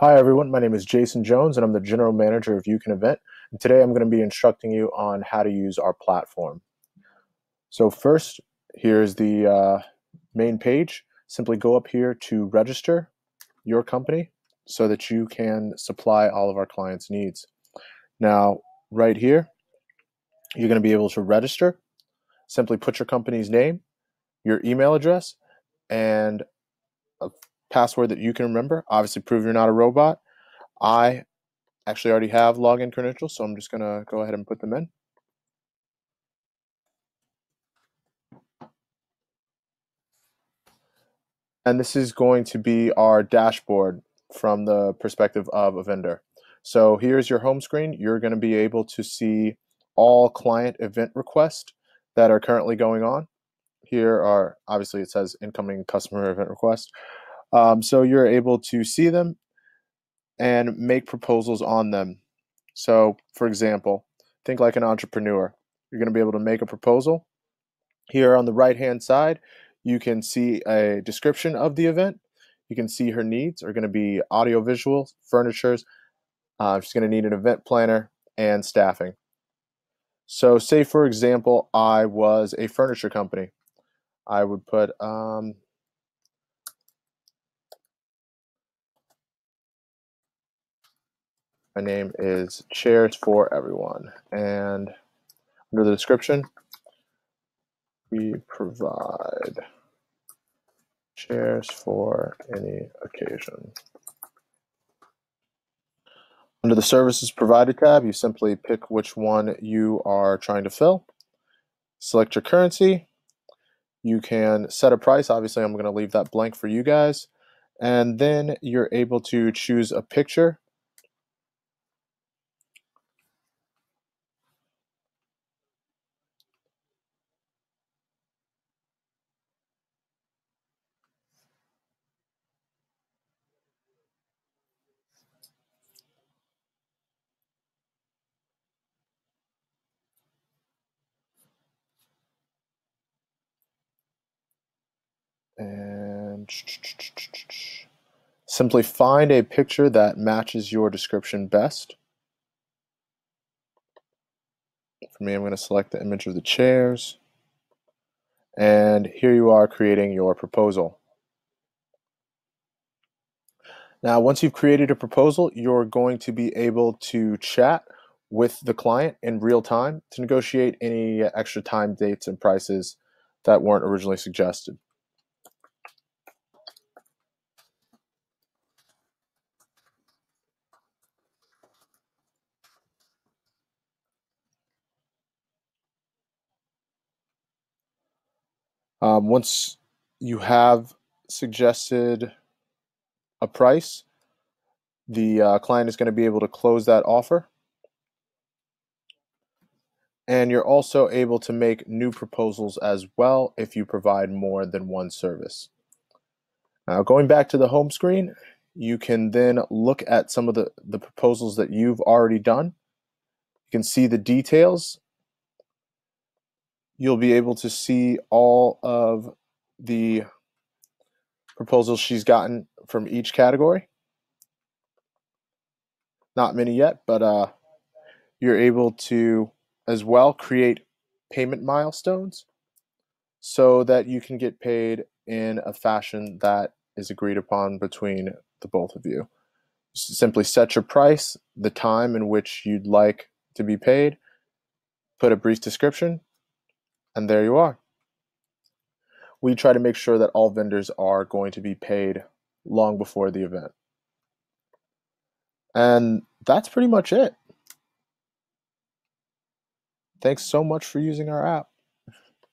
Hi everyone, my name is Jason Jones and I'm the General Manager of Youcanevent. And today I'm going to be instructing you on how to use our platform. So first, here's the uh, main page. Simply go up here to register your company so that you can supply all of our clients' needs. Now, right here, you're going to be able to register. Simply put your company's name, your email address, and a password that you can remember. Obviously, prove you're not a robot. I actually already have login credentials, so I'm just going to go ahead and put them in. And this is going to be our dashboard from the perspective of a vendor. So here's your home screen. You're going to be able to see all client event requests that are currently going on. Here are, obviously it says incoming customer event request. Um, so you're able to see them and make proposals on them. So, for example, think like an entrepreneur. You're going to be able to make a proposal. Here on the right hand side, you can see a description of the event. You can see her needs are going to be audio visual, furnitures. Uh, she's going to need an event planner and staffing. So, say for example, I was a furniture company. I would put um, My name is Chairs for Everyone. And under the description, we provide chairs for any occasion. Under the Services Provided tab, you simply pick which one you are trying to fill. Select your currency. You can set a price. Obviously, I'm going to leave that blank for you guys. And then you're able to choose a picture and simply find a picture that matches your description best. For me, I'm going to select the image of the chairs. And here you are creating your proposal. Now, once you've created a proposal, you're going to be able to chat with the client in real time to negotiate any extra time dates and prices that weren't originally suggested. Um, once you have suggested a price, the uh, client is going to be able to close that offer. And you're also able to make new proposals as well if you provide more than one service. Now, going back to the home screen, you can then look at some of the, the proposals that you've already done. You can see the details you'll be able to see all of the proposals she's gotten from each category. Not many yet, but uh, you're able to as well create payment milestones so that you can get paid in a fashion that is agreed upon between the both of you. Simply set your price, the time in which you'd like to be paid, put a brief description, and there you are. We try to make sure that all vendors are going to be paid long before the event. And that's pretty much it. Thanks so much for using our app.